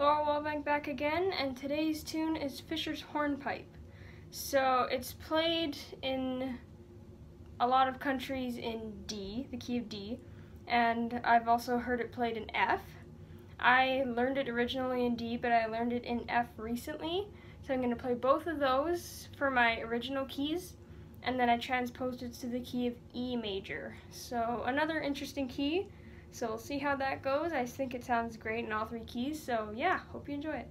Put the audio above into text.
Laura Wallbank back again, and today's tune is Fisher's Hornpipe. So it's played in a lot of countries in D, the key of D, and I've also heard it played in F. I learned it originally in D, but I learned it in F recently, so I'm going to play both of those for my original keys, and then I transposed it to the key of E major. So another interesting key. So we'll see how that goes. I think it sounds great in all three keys. So yeah, hope you enjoy it.